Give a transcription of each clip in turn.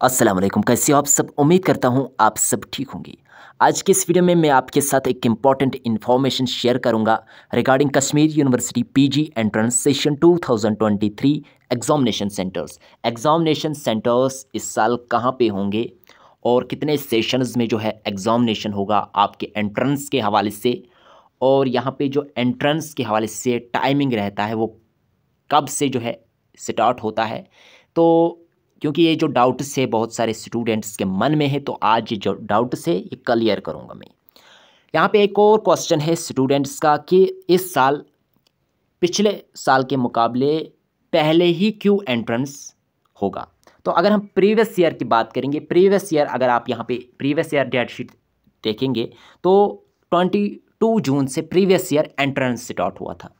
अस्सलाम वालेकुम कैसे हो आप सब? उम्मीद करता हूँ आप सब ठीक होंगे। आज के इस वीडियो में मैं आपके साथ एक इंपॉर्टेंट इन्फॉर्मेशन शेयर करूँगा regarding Kashmir university PG entrance session 2023 examination centres examination centres इस साल कहाँ पे होंगे और कितने सेशंस में जो है एग्जामिनेशन होगा आपके एंट्रेंस के हवाले से और यहाँ पे जो एंट्रेंस के हवाले से टाइमिंग रहता है वो कब से जो है स्टार्ट होता है। तो क्योंकि ये जो डाउट्स है बहुत सारे स्टूडेंट्स के मन में है तो आज ये जो डाउट्स है ये क्लियर करूँगा मैं। यहाँ पे एक और क्वेश्चन है स्टूडेंट्स का कि इस साल, पिछले साल के मुकाबले पहले ही क्यों एंट्रेंस होगा? तो अगर हम प्रीवियस ईयर की बात करेंगे प्रीवियस ईयर अगर आप यहाँ पे प्रीवियस ईयर डेट शीट देखेंगे तो ट्वेंटी टू जून से प्रीवियस ईयर एंट्रेंस स्टार्ट हुआ था।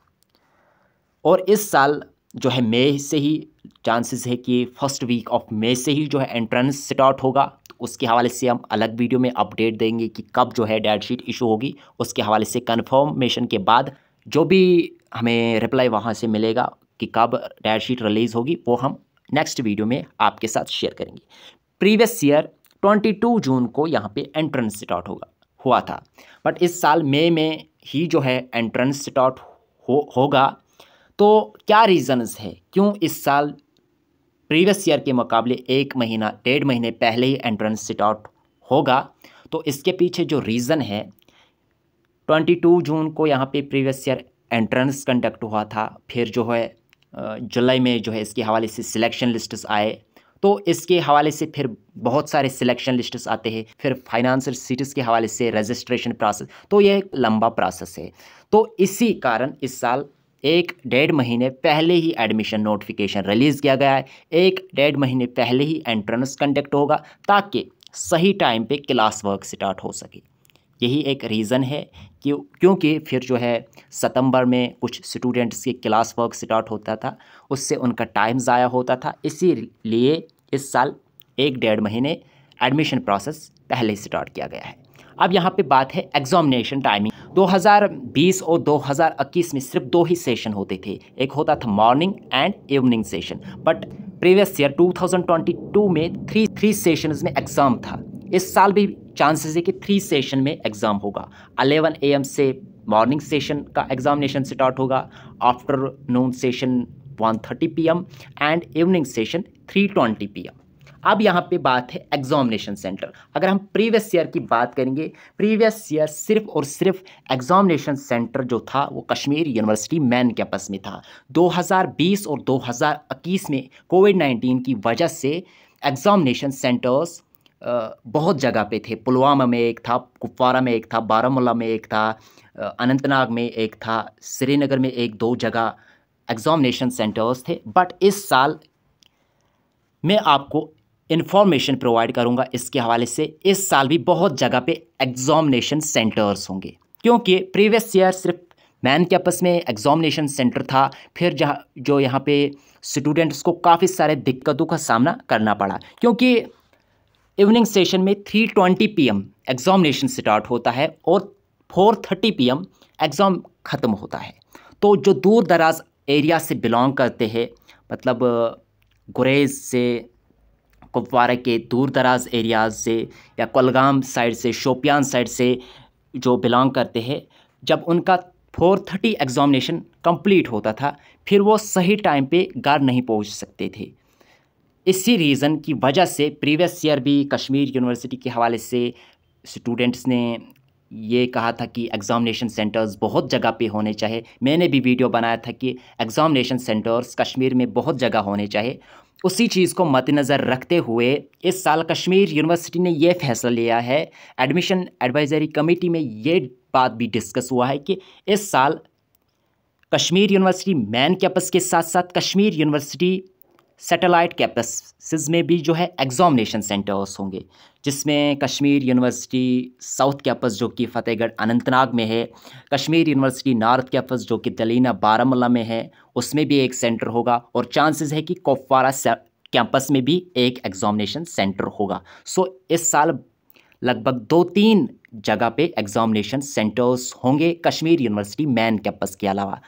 और इस साल जो है मई से ही चांसेस है कि फ़र्स्ट वीक ऑफ़ मई से ही जो है एंट्रेंस स्टार्ट होगा। तो उसके हवाले से हम अलग वीडियो में अपडेट देंगे कि कब जो है डेट शीट इशू होगी। उसके हवाले से कन्फर्मेशन के बाद जो भी हमें रिप्लाई वहाँ से मिलेगा कि कब डेट शीट रिलीज़ होगी, वो हम नेक्स्ट वीडियो में आपके साथ शेयर करेंगे। Previous year twenty two June को यहाँ पे एंट्रेंस स्टार्ट होगा, हुआ था। बट इस साल मई में ही जो है एंट्रेंस स्टार्ट हो, होगा। तो क्या रीज़न्स है? क्यों इस साल प्रीवियस ईयर के मुकाबले एक महीना, डेढ़ महीने पहले ही एंट्रेंस स्टार्ट होगा? तो इसके पीछे जो रीज़न है ट्वेंटी टू जून को यहाँ पे प्रीवियस ईयर एंट्रेंस कंडक्ट हुआ था, फिर जो है जुलाई में जो है इसके हवाले से सिलेक्शन लिस्ट्स आए। तो इसके हवाले से फिर बहुत सारे सिलेक्शन लिस्ट्स आते हैं, फिर फाइनेंशियल सीट्स के हवाले से रजिस्ट्रेशन प्रोसेस तो ये एक लंबा प्रोसेस है। तो इसी कारण इस साल एक डेढ़ महीने पहले ही एडमिशन नोटिफिकेशन रिलीज़ किया गया है। एक डेढ़ महीने पहले ही एंट्रेंस कंडक्ट होगा ताकि सही टाइम पे क्लास वर्क स्टार्ट हो सके। यही एक रीज़न है कि क्योंकि फिर जो है सितंबर में कुछ स्टूडेंट्स के क्लास वर्क स्टार्ट होता था, उससे उनका टाइम ज़ाया होता था। इसीलिए इस साल एक डेढ़ महीने एडमिशन प्रोसेस पहले स्टार्ट किया गया है। अब यहाँ पे बात है एग्जामिनेशन टाइमिंग 2020 और 2021 में सिर्फ़ दो ही सेशन होते थे। एक होता था morning and evening session but previous year 2022 में थ्री थ्री सेशंस में एग्ज़ाम था। इस साल भी चांसेस है कि थ्री सेशन में एग्ज़ाम होगा। अलेवन ए से मॉर्निंग सेशन का एग्जामिनेशन स्टार्ट होगा। Afternoon session one thirty P and evening session three twenty P अब यहाँ पे बात है एग्जामिनेशन सेंटर अगर हम प्रीवियस ईयर की बात करेंगे प्रीवियस ईयर सिर्फ़ और सिर्फ़ एग्जामिनेशन सेंटर जो था, वो कश्मीर यूनिवर्सिटी मैन कैंपस में था। 2020 और 2021 में कोविड 19 की वजह से एग्जामिनेशन सेंटर्स बहुत जगह पे थे। पुलवामा में एक था, कुपवारा में एक था बारामूला में एक था अनंतनाग में एक था, श्रीनगर में एक, दो जगह एग्जामिनेशन सेंटर्स थे। बट इस साल मैं आपको इन्फॉर्मेशन प्रोवाइड करूँगा। इसके हवाले से इस साल भी बहुत जगह पे एग्जामिनेशन सेंटर्स होंगे। क्योंकि प्रीवियस ईयर सिर्फ़ मैन कैंपस में एग्जामिनेशन सेंटर था। फिर जहाँ, जो यहाँ पे स्टूडेंट्स को काफ़ी सारे दिक्कतों का सामना करना पड़ा। क्योंकि इवनिंग सेशन में three twenty P M examination start होता है और four thirty P M exam ख़त्म होता है। तो जो दूर दराज एरिया से बिलोंग करते हैं मतलब गुरेज से कुपवारा के दूर दराज एरियाज़ से या कोलगाम साइड से, शोपियान साइड से जो बिलोंग करते हैं, जब उनका फोर थर्टी एग्ज़ामिनेशन कंप्लीट होता था, फिर वो सही टाइम पे घर नहीं पहुँच सकते थे। इसी रीज़न की वजह से प्रीवियस ईयर भी कश्मीर यूनिवर्सिटी के हवाले से स्टूडेंट्स ने ये कहा था कि एग्ज़ामिनेशन सेंटर्स बहुत जगह पे होने चाहिए। मैंने भी वीडियो बनाया था कि एग्ज़ामिनेशन सेंटर्स कश्मीर में बहुत जगह होने चाहिए। उसी चीज़ को मद्देनज़र रखते हुए इस साल कश्मीर यूनिवर्सिटी ने यह फैसला लिया है। एडमिशन एडवाइज़री कमेटी में ये बात भी डिस्कस हुआ है कि इस साल कश्मीर यूनिवर्सिटी मैन कैंपस के साथ साथ कश्मीर यूनिवर्सिटी सैटेलाइट कैंपस में भी जो है एग्ज़ामिनेशन सेंटर्स होंगे, जिसमें कश्मीर यूनिवर्सिटी साउथ कैंपस जो कि फ़तेहगढ़ अनंतनाग में है, कश्मीर यूनिवर्सिटी नॉर्थ कैंपस जो कि दलीना बारामूला में है, उसमें भी एक सेंटर होगा और चांसेस है कि कोपवारा कैंपस में भी एक एग्ज़ामिनेशन सेंटर होगा। सो इस साल लगभग दो तीन जगह पे एग्ज़ामिनेशन सेंटर्स होंगे कश्मीर यूनिवर्सिटी मैन कैंपस के अलावा।